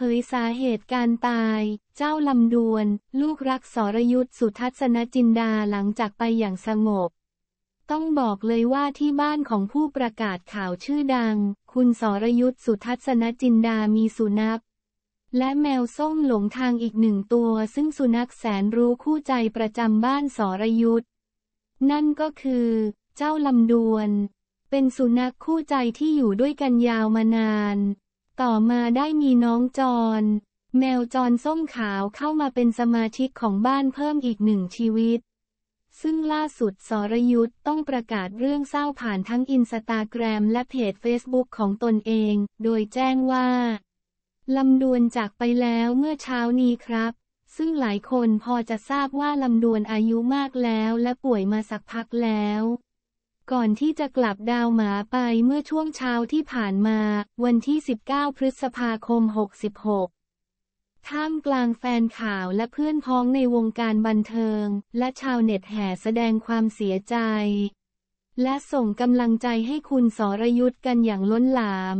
ผยสาเหตุการตาย เจ้าลำดวน ลูกรักสรยุทธสุทัศนจินดาหลังจากไปอย่างสงบ ต้องบอกเลยว่าที่บ้านของผู้ประกาศข่าวชื่อดัง คุณสรยุทธสุทัศนจินดามีสุนัข และแมวส้มหลงทางอีกหนึ่งตัว ซึ่งสุนัขแสนรู้คู่ใจประจำบ้านสรยุทธนั่นก็คือ เจ้าลำดวน เป็นสุนัขคู่ใจที่อยู่ด้วยกันยาวมานาน ต่อมาได้มีน้องจอนแมวจอนส้มขาวเข้ามาเป็นสมาชิกของบ้านเพิ่มอีกหนึ่งชีวิต ซึ่งล่าสุดสรยุทธต้องประกาศเรื่องเศร้าผ่านทั้งอินสตาแกรมและเพจเฟซบุ๊กของตนเอง โดยแจ้งว่า ลำดวนจากไปแล้วเมื่อเช้านี้ครับ ซึ่งหลายคนพอจะทราบว่าลำดวนอายุมากแล้วและป่วยมาสักพักแล้ว ก่อนที่จะกลับดาวหมาไปเมื่อช่วงเช้าที่ผ่านมา วันที่ 19 พฤษภาคม 66ท่ามกลางแฟนข่าวและเพื่อนพ้องในวงการบันเทิง และชาวเน็ตแห่แสดงความเสียใจ และส่งกำลังใจให้คุณสรยุทธ์กันอย่างล้นหลาม